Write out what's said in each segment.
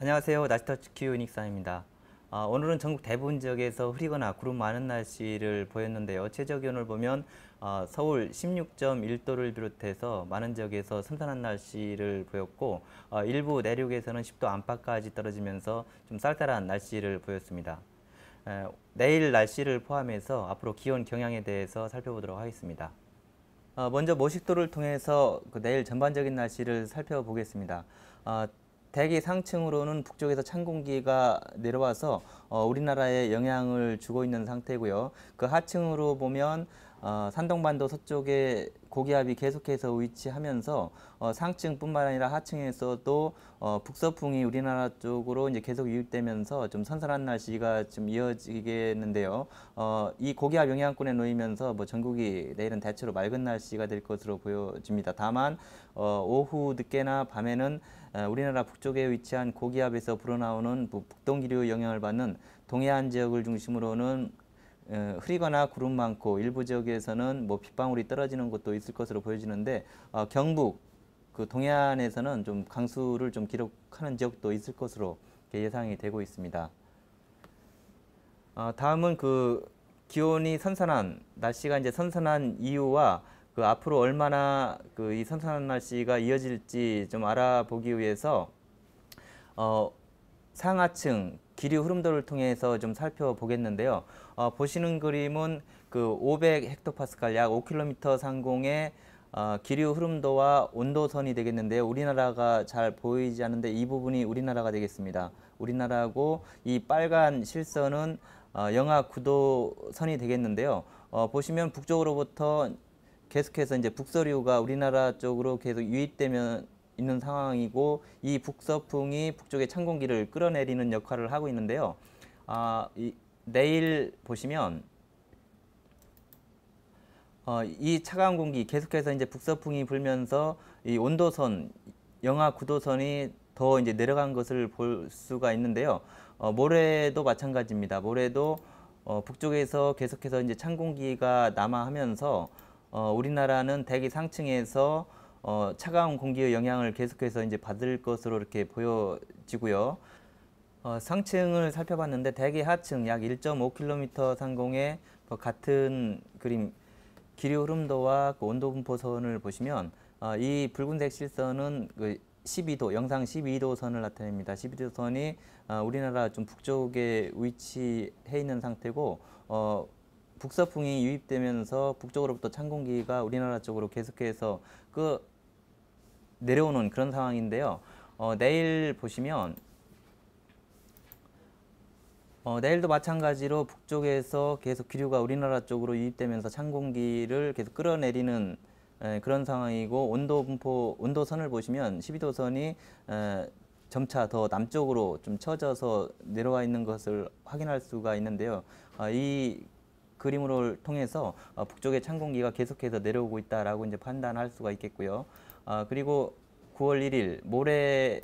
안녕하세요. 나시터치 큐 유닉사입니다. 아, 오늘은 전국 대부분 지역에서 흐리거나 구름 많은 날씨를 보였는데요. 최저 기온을 보면 어, 서울 16.1도를 비롯해서 많은 지역에서 선선한 날씨를 보였고 어, 일부 내륙에서는 10도 안팎까지 떨어지면서 좀 쌀쌀한 날씨를 보였습니다. 에, 내일 날씨를 포함해서 앞으로 기온 경향에 대해서 살펴보도록 하겠습니다. 어, 먼저 모식도를 통해서 그 내일 전반적인 날씨를 살펴보겠습니다. 어, 대기 상층으로는 북쪽에서 찬 공기가 내려와서 어, 우리나라에 영향을 주고 있는 상태고요. 그 하층으로 보면 어, 산동반도 서쪽에 고기압이 계속해서 위치하면서 어, 상층뿐만 아니라 하층에서도 어, 북서풍이 우리나라 쪽으로 이제 계속 유입되면서 좀 선선한 날씨가 좀 이어지겠는데요. 어, 이 고기압 영향권에 놓이면서 뭐 전국이 내일은 대체로 맑은 날씨가 될 것으로 보여집니다. 다만 어, 오후 늦게나 밤에는 어, 우리나라 북쪽에 위치한 고기압에서 불어나오는 북동기류 영향을 받는 동해안 지역을 중심으로는 어, 흐리거나 구름 많고 일부 지역에서는 뭐 빗방울이 떨어지는 곳도 있을 것으로 보여지는데 어, 경북 그 동해안에서는 좀 강수를 좀 기록하는 지역도 있을 것으로 예상이 되고 있습니다. 어, 다음은 그 기온이 선선한 날씨가 이제 선선한 이유와 그 앞으로 얼마나 그 이 선선한 날씨가 이어질지 좀 알아보기 위해서 어, 상하층 기류 흐름도를 통해서 좀 살펴보겠는데요. 어, 보시는 그림은 그 500 헥토파스칼 약 5km 상공의 어, 기류 흐름도와 온도선이 되겠는데요. 우리나라가 잘 보이지 않는데 이 부분이 우리나라가 되겠습니다. 우리나라고 이 빨간 실선은 어, 영하 9도 선이 되겠는데요. 어, 보시면 북쪽으로부터 계속해서 이제 북서류가 우리나라 쪽으로 계속 유입되면 있는 상황이고 이 북서풍이 북쪽의 찬 공기를 끌어내리는 역할을 하고 있는데요. 아, 이, 내일 보시면 어, 이 차가운 공기 계속해서 이제 북서풍이 불면서 이 온도선 영하 9도선이 더 이제 내려간 것을 볼 수가 있는데요. 어, 모레도 마찬가지입니다. 모레도 어, 북쪽에서 계속해서 이제 찬 공기가 남하하면서 어, 우리나라는 대기 상층에서 어, 차가운 공기의 영향을 계속해서 이제 받을 것으로 이렇게 보여지고요. 어, 상층을 살펴봤는데 대기 하층 약 1.5km 상공의 뭐 같은 그림 기류 흐름도와 그 온도 분포선을 보시면 어, 이 붉은색 실선은 그 12도, 영상 12도 선을 나타냅니다. 12도 선이 어, 우리나라 좀 북쪽에 위치해 있는 상태고 어, 북서풍이 유입되면서 북쪽으로부터 찬 공기가 우리나라 쪽으로 계속해서 그 내려오는 그런 상황인데요. 어, 내일 보시면 어, 내일도 마찬가지로 북쪽에서 계속 기류가 우리나라 쪽으로 유입되면서 찬 공기를 계속 끌어내리는 에, 그런 상황이고 온도 분포 온도선을 보시면 12도선이 에, 점차 더 남쪽으로 좀 처져서 내려와 있는 것을 확인할 수가 있는데요. 어, 이 그림을 통해서 어, 북쪽의 찬 공기가 계속해서 내려오고 있다라고 이제 판단할 수가 있겠고요. 어, 그리고 9월 1일 모레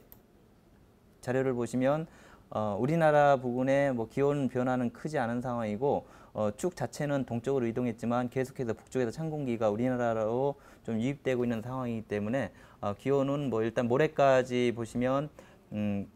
자료를 보시면 어, 우리나라 부근에 뭐 기온 변화는 크지 않은 상황이고 어, 축 자체는 동쪽으로 이동했지만 계속해서 북쪽에서 찬 공기가 우리나라로 좀 유입되고 있는 상황이기 때문에 어, 기온은 뭐 일단 모레까지 보시면 음,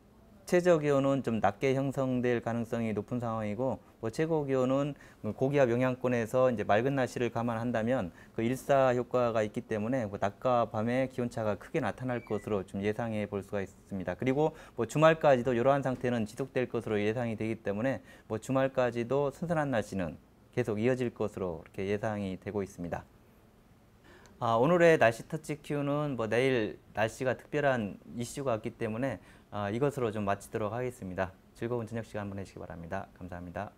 최저 기온은 좀 낮게 형성될 가능성이 높은 상황이고 뭐 최고 기온은 고기압 영향권에서 이제 맑은 날씨를 감안한다면 그 일사 효과가 있기 때문에 뭐 낮과 밤의 기온차가 크게 나타날 것으로 좀 예상해 볼 수가 있습니다. 그리고 뭐 주말까지도 이러한 상태는 지속될 것으로 예상이 되기 때문에 뭐 주말까지도 선선한 날씨는 계속 이어질 것으로 이렇게 예상이 되고 있습니다. 아, 오늘의 날씨 터치 큐는 뭐 내일 날씨가 특별한 이슈가 없기 때문에 아, 이것으로 좀 마치도록 하겠습니다. 즐거운 저녁 시간 보내시기 바랍니다. 감사합니다.